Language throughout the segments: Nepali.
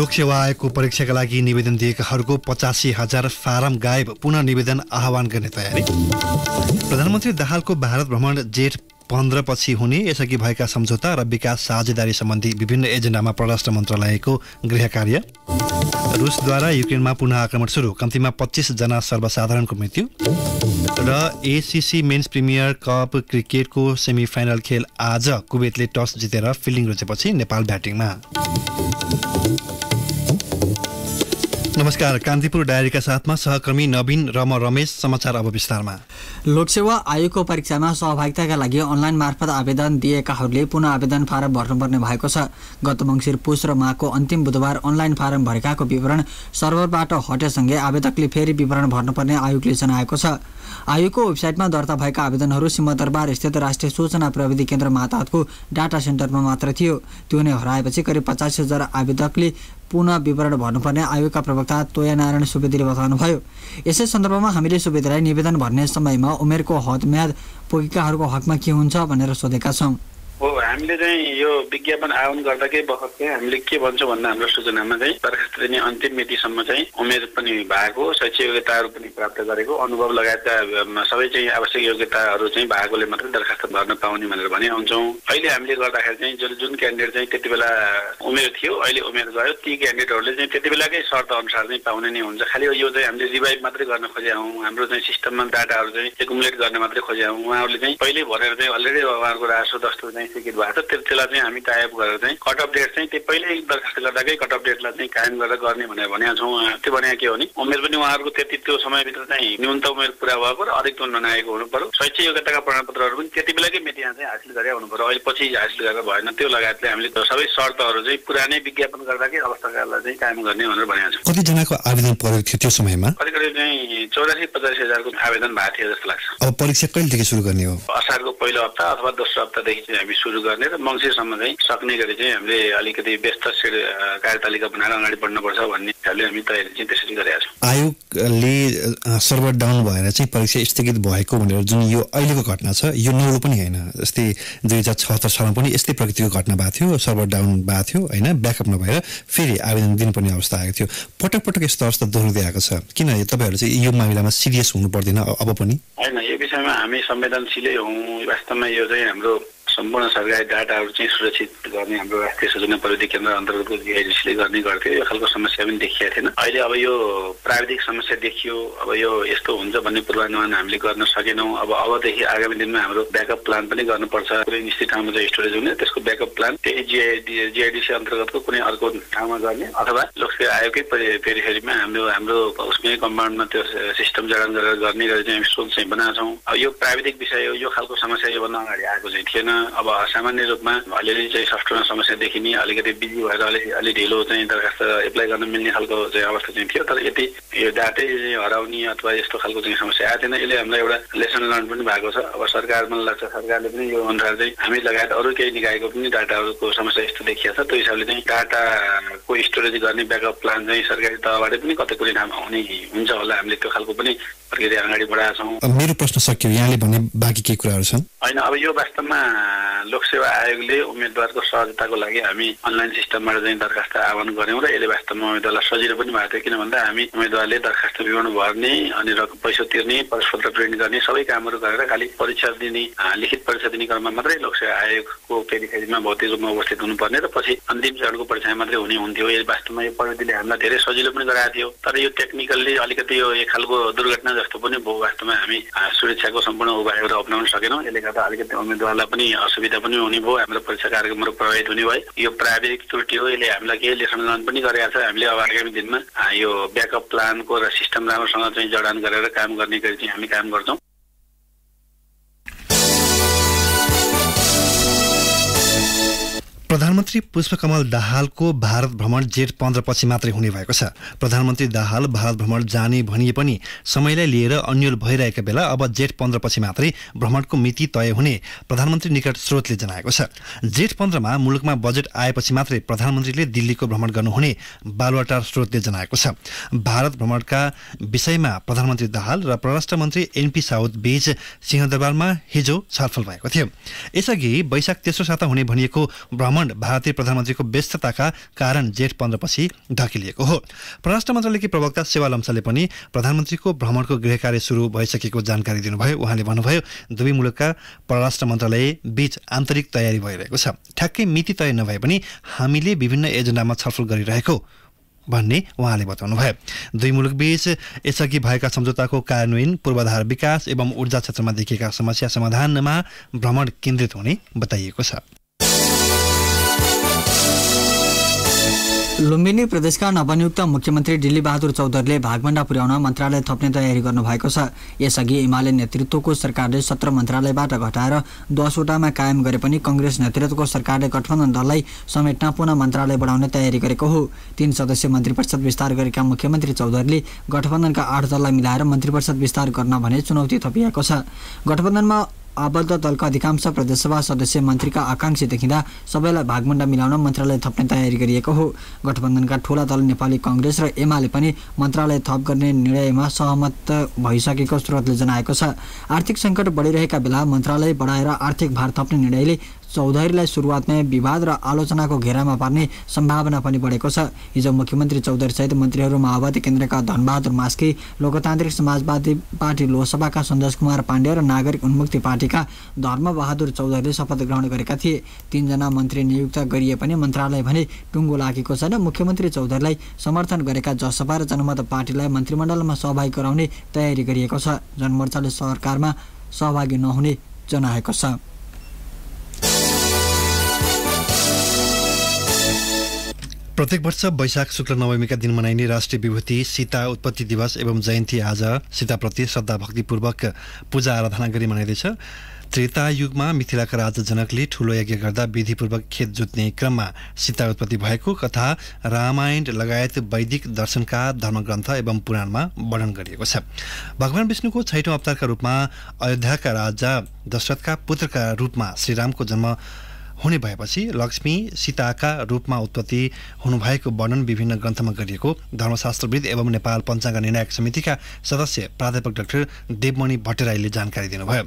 लोकसेवा आयोगको परीक्षाका लागि निवेदन दिएकाहरूको पचासी हजार फारम गायब पुनः निवेदन आह्वान गर्ने तयारी। प्रधानमन्त्री दाहालको भारत भ्रमण जेठ पन्ध्र पछि हुने यसअघि भएका सम्झौता र विकास साझेदारी सम्बन्धी विभिन्न एजेन्डामा परराष्ट्र मन्त्रालयको गृह कार्य रुसद्वारा युक्रेनमा पुनः आक्रमण सुरु कम्तीमा पच्चिसजना सर्वसाधारणको मृत्यु र एसिसी मेन्स प्रिमियर कप क्रिकेटको सेमी फाइनल खेल आज कुवेतले टस जितेर फिल्डिङ रोजेपछि नेपाल ब्याटिङमा। नमस्कार कान्तिपुर डायरीका साथमा सहकर्मी नवीन र म रमेश समाचार अब विस्तारमा। लोकसेवा आयोगको परीक्षामा सहभागिताका लागि अनलाइन मार्फत आवेदन दिएकाहरूले पुनः आवेदन फारम भर्नुपर्ने भएको छ। गत मङ्सिर पुष र माघको अन्तिम बुधबार अनलाइन फारम भरेकाको विवरण सर्भरबाट हटेसँगै आवेदकले फेरि विवरण भर्नुपर्ने आयोगले जनाएको छ। आयोगको वेबसाइटमा दर्ता भएका आवेदनहरू सिंहदरबार स्थित राष्ट्रिय सूचना प्रविधि केन्द्र माताहतको डाटा सेन्टरमा मात्र थियो। त्यो नै हराएपछि करिब पचास हजार आवेदकले पुनः विवरण भर्नुपर्ने आयोगका प्रवक्ता तोया नारायण सुवेदीले बताउनुभयो। यसै सन्दर्भमा हामीले सुवेदीलाई निवेदन भर्ने समयमा उमेरको हदम्याद पुगेकाहरूको हकमा के हुन्छ भनेर सोधेका छौँ। हो हामीले चाहिँ यो विज्ञापन आह्वान गर्दाकै बखत चाहिँ हामीले के भन्छौँ भन्दा हाम्रो सूचनामा चाहिँ दरखास्त दिने अन्तिम मितिसम्म चाहिँ उमेर पनि भएको शैक्षिक योग्यताहरू पनि प्राप्त गरेको अनुभव लगायतका सबै चाहिँ आवश्यक योग्यताहरू चाहिँ भएकोले मात्रै दरखास्त भर्न पाउने भनेर भने आउँछौँ अहिले हामीले गर्दाखेरि चाहिँ जुन जुन क्यान्डिडेट चाहिँ त्यति बेला उमेर थियो अहिले उमेर गयो ती क्यान्डिडेटहरूले चाहिँ त्यति बेलाकै शर्त अनुसार चाहिँ पाउने नै हुन्छ। खालि यो चाहिँ हामीले रिभाइभ मात्रै गर्न खोजे हौँ हाम्रो चाहिँ सिस्टममा डाटाहरू चाहिँ एकुमुलेट गर्न मात्रै खोजे हौँ। उहाँहरूले चाहिँ पहिल्यै भरेर चाहिँ अलरेडी उहाँहरूको रासो दस्तो चाहिँ भएको छ त्यसलाई चाहिँ हामी टाइप गरेर चाहिँ कट अफ डेट चाहिँ त्यो पहिल्यै दरखास्त गर्दाकै कट अफ डेटलाई चाहिँ कायम गरेर गर्ने भनेर भनेका छौँ। त्यो भने के हो भने उमेर पनि उहाँहरूको त्यति त्यो समयभित्र चाहिँ न्यूनतम उमेर पुरा भएको र अधिकतम नआएको हुनु पर्यो। शैक्षिक योग्यताका प्रमाणपत्रहरू पनि त्यति बेलाकै मितिमा चाहिँ हासिल गरे हुनु पर्यो। अहिले पछि हासिल गरेर भएन त्यो लगायतले हामीले सबै शर्तहरू चाहिँ पुरानै विज्ञापन गर्दाकै अवस्थाकालाई चाहिँ कायम गर्ने भनेर भनेका छौँ। कतिजनाको आवेदन परेको थियो त्यो समयमा? करिब करिब चाहिँ चौरासी पचासी हजारको आवेदन भएको थियो जस्तो लाग्छ। अब परीक्षा कहिलेदेखि सुरु गर्ने हो? असारको पहिलो हप्ता अथवा दोस्रो हप्तादेखि चाहिँ हामी सुरु गर्ने र मङ्सिरसम्म चाहिँ सक्ने गरी चाहिँ हामीले अलिकति व्यस्त कार्यतालिका बनाएर अगाडि बढ्नुपर्छ भन्ने हिसाबले हामी तयारी चाहिँ त्यसरी गरेका छौँ। आयोगले सर्भर डाउन भएर चाहिँ परीक्षा स्थगित भएको भनेर जुन यो अहिलेको घटना छ यो नौलो पनि होइन। जस्तै दुई हजार छहत्तर सालमा पनि यस्तै प्रकृतिको घटना भएको थियो सर्भर डाउन भएको थियो होइन? ब्याकअप नभएर फेरि आवेदन दिनुपर्ने अवस्था आएको थियो। पटक पटक यस्तो अवस्था दोहोऱ्याउँदै आएको छ। किन तपाईँहरू चाहिँ यो मामिलामा सिरियस हुनु पर्दैन अब पनि? होइन यो विषयमा हामी संवेदनशीलै हौँ। वास्तवमा यो चाहिँ हाम्रो सम्पूर्ण सरकारी डाटाहरू चाहिँ सुरक्षित गर्ने हाम्रो राष्ट्रिय सूचना प्रविधि केन्द्र अन्तर्गतको जिआइडिसीले गर्ने गर्थ्यो। यो खालको समस्या पनि देखिएको थिएन। अहिले अब यो प्राविधिक समस्या देखियो अब यो यस्तो हुन्छ भन्ने पूर्वानुमान हामीले गर्न सकेनौँ। अब अबदेखि आगामी दिनमा हाम्रो ब्याकअप प्लान पनि गर्नुपर्छ। कुनै निश्चित ठाउँमा चाहिँ स्टोरेज हुने त्यसको ब्याकअप प्लान त्यही जिआइडी जिआइडिसी अन्तर्गतको कुनै अर्को ठाउँमा गर्ने अथवा लोकसेवा आयोगकै पेरिफेरीमा हाम्रो हाम्रो उसमै कम्पाउन्डमा त्यो सिस्टम जडान गरेर गर्ने गरी चाहिँ हामी सोच चाहिँ बनाएको छौँ। अब यो प्राविधिक विषय हो यो खालको समस्या योभन्दा अगाडि आएको चाहिँ थिएन। अब सामान्य रूपमा अलिअलि चाहिँ सफ्टवेयरमा समस्या देखिने अलिकति बिजी भएर अलिक अलि ढिलो चाहिँ दरखास्त एप्लाई गर्न मिल्ने खालको चाहिँ अवस्था चाहिँ थियो तर यति यो डाटै हराउने अथवा यस्तो खालको चाहिँ समस्या आएको थिएन। यसले हामीलाई एउटा लेसन लर्न पनि भएको छ। अब सरकार मलाई लाग्छ सरकारले पनि यो अनुसार चाहिँ हामी लगायत अरू केही निकायको पनि डाटाहरूको समस्या यस्तो देखिएको छ। त्यो हिसाबले चाहिँ डाटाको स्टोरेज गर्ने ब्याकअप प्लान चाहिँ सरकारी तहबाटै पनि कतै कुनै ठाउँमा हुने हुन्छ होला। हामीले त्यो खालको पनि प्रक्रिया अगाडि बढाएका छौँ। मेरो प्रश्न सक्यो। यहाँले भने बाँकी केही कुराहरू छन्? होइन अब यो वास्तवमा लोकसेवा आयोगले उम्मेद्वारको सहजताको लागि हामी अनलाइन सिस्टमबाट चाहिँ दरखास्त आह्वान गऱ्यौँ र यसले वास्तवमा उम्मेद्वारलाई सजिलो पनि भएको थियो किन भन्दा हामी उम्मेद्वारले दरखास्त विवरण भर्ने अनि पैसा तिर्ने प्रश्नपत्र प्रिन्ट गर्ने सबै कामहरू गरेर खालि परीक्षा दिने लिखित परीक्षा दिने क्रममा मात्रै लोकसेवा आयोगको पेरिफेरीमा भौतिक रूपमा उपस्थित हुनुपर्ने र पछि अन्तिम चरणको परीक्षा मात्रै हुने हुन्थ्यो। यो वास्तवमा यो प्रविधिले हामीलाई धेरै सजिलो पनि गराएको थियो। तर यो टेक्निकल्ली अलिकति यो एक खालको दुर्घटना जस्तो पनि भयो। वास्तवमा हामी सुरक्षाको सम्पूर्ण उपायहरू अप्नाउन सकेनौँ। यसले गर्दा अलिकति उम्मेद्वारलाई पनि असुविधा पनि हुने भयो हाम्रो परीक्षा कार्यक्रमहरू प्रभावित हुने भयो। यो प्राविधिक त्रुटि हो यसले हामीलाई केही लर्न पनि गरेका छ हामीले अब आगामी दिनमा यो ब्याकअप प्लानको र सिस्टम राम्रोसँग चाहिँ जडान गरेर काम गर्ने गरी चाहिँ हामी काम गर्छौँ। प्रधानमन्त्री पुष्पकमल दाहालको भारत भ्रमण जेठ पन्ध्र पछि मात्रै हुने भएको छ। प्रधानमन्त्री दाहाल भारत भ्रमण जाने भनिए पनि समयलाई लिएर अन्यल भइरहेका बेला अब जेठ पन्ध्र पछि मात्रै भ्रमणको मिति तय हुने प्रधानमन्त्री निकट स्रोतले जनाएको छ। जेठ पन्ध्रमा मुलुकमा बजेट आएपछि मात्रै प्रधानमन्त्रीले दिल्लीको भ्रमण गर्नुहुने बालुवाटार स्रोतले जनाएको छ। भारत भ्रमणका विषयमा प्रधानमन्त्री दाहाल र परराष्ट्र मन्त्री एनपी साउद बीच सिंहदरबारमा हिजो छलफल भएको थियो। यसअघि वैशाख तेस्रो साता हुने भनिएको भ्रमण भारतीय प्रधानमन्त्रीको व्यस्तताका कारण जेठ पन्ध्रपछि धकिलिएको हो। परराष्ट्र मन्त्रालयकी प्रवक्ता सेवा लम्साले पनि प्रधानमन्त्रीको भ्रमणको गृह कार्य सुरु भइसकेको जानकारी दिनुभयो। उहाँले भन्नुभयो दुवै मुलुकका परराष्ट्र मन्त्रालय बीच आन्तरिक तयारी भइरहेको छ। ठ्याक्कै मिति तय नभए पनि हामीले विभिन्न एजेन्डामा छलफल गरिरहेको भन्ने उहाँले बताउनुभयो। दुई मुलुकबीच यसअघि भएका सम्झौताको कार्यान्वयन पूर्वाधार विकास एवं ऊर्जा क्षेत्रमा देखिएका समस्या समाधानमा भ्रमण केन्द्रित हुने बताइएको छ। लुम्बिनी प्रदेशका नवनियुक्त मुख्यमन्त्री दिल्ली बहादुर चौधरीले भागभण्डा पुर्याउन मन्त्रालय थप्ने तयारी गर्नुभएको छ। यसअघि एमाले नेतृत्वको सरकारले सत्र मन्त्रालयबाट घटाएर दसवटामा कायम गरे पनि कङ्ग्रेस नेतृत्वको सरकारले गठबन्धन दललाई समेट्न पुनः मन्त्रालय बढाउने तयारी गरेको हो। तीन सदस्य मन्त्री परिषद विस्तार गरेका मुख्यमन्त्री चौधरीले गठबन्धनका आठ दललाई मिलाएर मन्त्री परिषद विस्तार गर्न भने चुनौती थपिएको छ। गठबन्धनमा आबद्ध दलका अधिकांश प्रदेशसभा सदस्य मन्त्रीका आकाङ्क्षी देखिँदा सबैलाई भागमण्डा मिलाउन मन्त्रालय थप्ने तयारी गरिएको हो। गठबन्धनका ठूला दल नेपाली कङ्ग्रेस र एमाले पनि मन्त्रालय थप गर्ने निर्णयमा सहमत भइसकेको स्रोतले जनाएको छ। आर्थिक सङ्कट बढिरहेका बेला मन्त्रालय बढाएर आर्थिक भार थप्ने निर्णयले चौधरीलाई सुरुवातमै विवाद र आलोचनाको घेरामा पार्ने सम्भावना पनि बढेको छ। हिजो मुख्यमन्त्री चौधरीसहित मन्त्रीहरू माओवादी केन्द्रका धनबहादुर मास्की लोकतान्त्रिक समाजवादी पार्टी लोकसभाका सन्तोष कुमार पाण्डे र नागरिक उन्मुक्ति पार्टीका धर्मबहादुर चौधरीले शपथ ग्रहण गरेका थिए। तीनजना मन्त्री नियुक्त गरिए पनि मन्त्रालय भने टुङ्गो लागेको छैन। मुख्यमन्त्री चौधरीलाई समर्थन गरेका जसपा र जनमत पार्टीलाई मन्त्रीमण्डलमा सहभागी गराउने तयारी गरिएको छ। जनमोर्चाले सरकारमा सहभागी नहुने जनाएको छ। प्रत्येक वर्ष वैशाख शुक्ल नवमीका दिन मनाइने राष्ट्रिय विभूति सीता उत्पत्ति दिवस एवं जयन्ती आज सीताप्रति श्रद्धा भक्तिपूर्वक पूजा आराधना गरी मनाइँदैछ। त्रेता युगमा मिथिलाका राजा जनकले ठुलो यज्ञ गर्दा विधिपूर्वक खेत जोत्ने क्रममा सीता उत्पत्ति भएको कथा रामायण लगायत वैदिक दर्शनका धर्मग्रन्थ एवं पुराणमा वर्णन गरिएको छ। भगवान विष्णुको छैटौँ अवतारका रूपमा अयोध्याका राजा दशरथका पुत्रका रूपमा श्रीरामको जन्म हुने भएपछि लक्ष्मी सीताका रूपमा उत्पत्ति हुनुभएको वर्णन विभिन्न ग्रन्थमा गरिएको धर्मशास्त्रविद एवं नेपाल पञ्चाङ्ग निर्णायक समितिका सदस्य प्राध्यापक डाक्टर देवमणि भट्टराईले जानकारी दिनुभयो।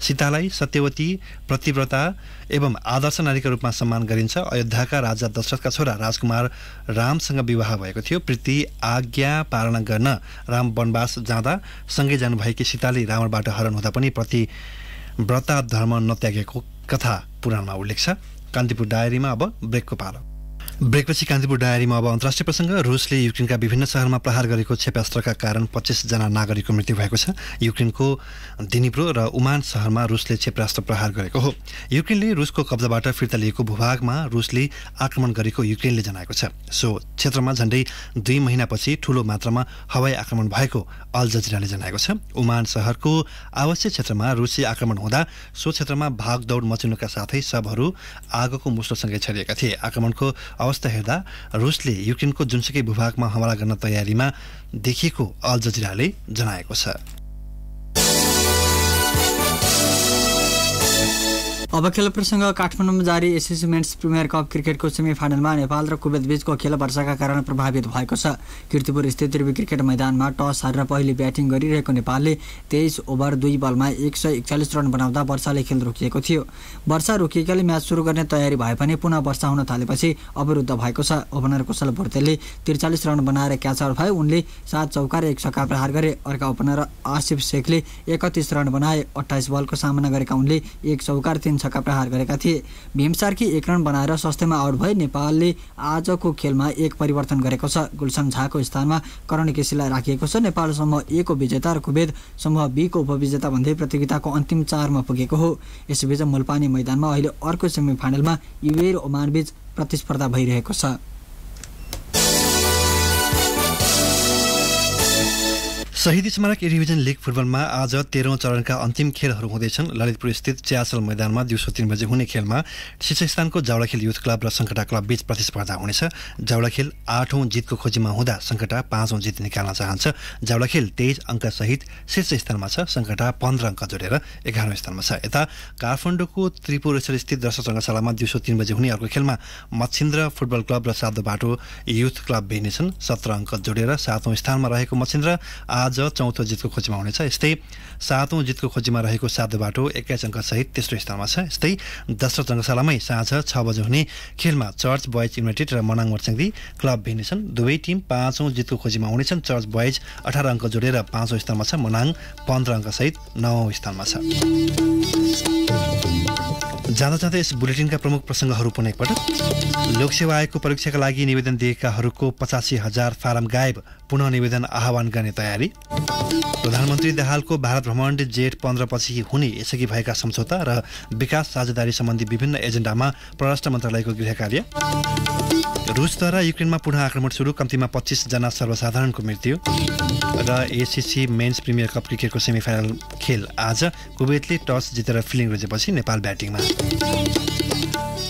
सीतालाई सत्यवती प्रतिव्रता एवं आदर्श नारीका रूपमा सम्मान गरिन्छ। अयोध्याका राजा दशरथका छोरा राजकुमार रामसँग विवाह भएको थियो। प्रीति आज्ञा पालना गर्न राम वनवास जाँदा सँगै जानुभएकी सीताले रावणबाट हरण हुँदा पनि प्रति व्रता धर्म नत्यागेको कथा पुराणमा उल्लेख छ। कान्तिपुर डायरीमा अब ब्रेकको पालो। ब्रेकपछि कान्तिपुर डायरीमा अब अन्तर्राष्ट्रिय प्रसङ्ग रुसले युक्रेनका विभिन्न सहरमा प्रहार गरेको क्षेपास्त्रका कारण पच्चिसजना नागरिकको मृत्यु भएको छ। युक्रेनको दिनिप्रो र उमान सहरमा रुसले क्षेपास्त्र प्रहार गरेको हो। युक्रेनले रुसको कब्जाबाट फिर्ता लिएको भूभागमा रुसले आक्रमण गरेको युक्रेनले जनाएको छ। सो क्षेत्रमा झण्डै दुई महिनापछि ठूलो मात्रामा हवाई आक्रमण भएको अल जजिराले जनाएको छ। उमान सहरको आवश्यक क्षेत्रमा रुसी आक्रमण हुँदा सो क्षेत्रमा भागदौड मचिनुका साथै सबहरू आगोको मुस्लोसँगै छरिएका थिए। आक्रमणको अवस्था हेर्दा रुसले युक्रेनको जुनसुकै भूभागमा हमला गर्न तयारीमा देखिएको अल जजिराले जनाएको छ। अब खेल प्रसङ्ग काठमाडौँमा जारी एसिसी मेन्स प्रिमियर कप क्रिकेटको सेमी फाइनलमा नेपाल र कुवेत बीचको खेल वर्षाका कारण प्रभावित भएको छ। किर्तिपुर स्थित त्रिवी क्रिकेट मैदानमा टस हारेर पहिले ब्याटिङ गरिरहेको नेपालले तेइस ओभर दुई बलमा एक सय एकचालिस रन बनाउँदा वर्षाले खेल रोकिएको थियो। वर्षा रोकिएकाले म्याच सुरु गर्ने तयारी भए पनि पुनः वर्षा हुन थालेपछि अवरुद्ध भएको छ। ओपनर कुशल भोर्तेलले त्रिचालिस रन बनाएर क्याच आउट भए उनले सात चौका र एक छक्का प्रहार गरे। अर्का ओपनर आसिफ शेखले एकतिस रन बनाए। अठाइस बलको सामना गरेका उनले एक चौका र तिन छक्का प्रहार गरेका थिए। भीमसार्की एक रन बनाएर सस्तेमा आउट भए नेपालले आजको खेलमा एक परिवर्तन गरेको छ। गुलसन झाको स्थानमा करण केसीलाई राखिएको छ। नेपाल समूह ए को विजेता र कुवेद समूह बी को उपविजेता भन्दै प्रतियोगिताको अन्तिम चारमा पुगेको हो। यसैबीच मुलपानी मैदानमा अहिले अर्को सेमी फाइनलमा र ओमानबीच प्रतिस्पर्धा भइरहेको छ। शहीद स्मारक ए डिभिजन लिग फुटबलमा आज तेह्रौँ चरणका अन्तिम खेलहरू हुँदैछन्। ललितपुर स्थित च्यासल मैदानमा दिउँसो तिन बजे हुने खेलमा शीर्ष स्थानको जावडाखेल युथ क्लब र सङ्कटा क्लब बीच प्रतिस्पर्धा हुनेछ। जावडाखेल आठौँ जितको खोजीमा हुँदा सङ्कटा पाँचौँ जित निकाल्न चाहन्छ। जावडाखेल तेइस अङ्कसहित शीर्ष स्थानमा छ। सङ्कटा पन्ध्र अङ्क जोडेर एघारौँ स्थानमा छ। यता काठमाडौँको त्रिपुरेश्वर स्थित दर्शक रङ्गशालामा दिउँसो तिन बजे हुने अर्को खेलमा मच्छिन्द्र फुटबल क्लब र सातो बाटो युथ क्लब भिड्नेछन्। सत्र अङ्क जोडेर सातौँ स्थानमा रहेको मच्छिन्द्र आज आज चौथो जितको खोजीमा हुनेछ। यस्तै सातौँ जितको खोजीमा रहेको सातो बाटो एक्काइस अङ्कसहित तेस्रो स्थानमा छ। यस्तै दशरथ रङ्गशालामै साँझ छ बजे हुने खेलमा चर्च बोइज युनाइटेड र मनाङ मर्स्याङ्दी क्लब भिन्नेछन् दुवै टिम पाँचौँ जितको खोजीमा हुनेछन्। चर्च बोइज अठार अङ्क जोडेर पाँचौँ स्थानमा छ। मनाङ पन्ध्र अङ्कसहित नौ स्थानमा छ। जाँदा जाँदै यस बुलेटिनका प्रमुख प्रसङ्गहरू पुनः एकपटक लोकसेवा आयोगको परीक्षाका लागि निवेदन दिएकाहरूको पचासी हजार फारम गायब पुनः निवेदन आह्वान गर्ने तयारी। प्रधानमन्त्री दाहालको भारत भ्रमण जेठ पन्ध्रपछि हुने यसअघि भएका सम्झौता र विकास साझेदारी सम्बन्धी विभिन्न एजेन्डामा परराष्ट्र मन्त्रालयको गृह कार्य। रुसद्वारा युक्रेनमा पुनः आक्रमण सुरु कम्तीमा पच्चिसजना सर्वसाधारणको मृत्यु र एसिसी मेन्स प्रिमियर कप क्रिकेटको सेमिफाइनल खेल आज कुवेतले टस जितेर फिलिङ रोजेपछि नेपाल ब्याटिङमा।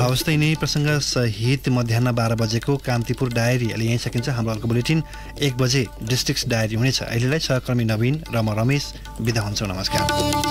हवस् त यिनै प्रसङ्ग सहित मध्याह बाह्र बजेको कान्तिपुर डायरी अहिले यहीँ सकिन्छ। हाम्रो अर्को बुलेटिन एक बजे डिस्ट्रिक्ट डायरी हुनेछ। अहिलेलाई सहकर्मी नवीन र म रमेश। बिदा हुन्छौँ। नमस्कार।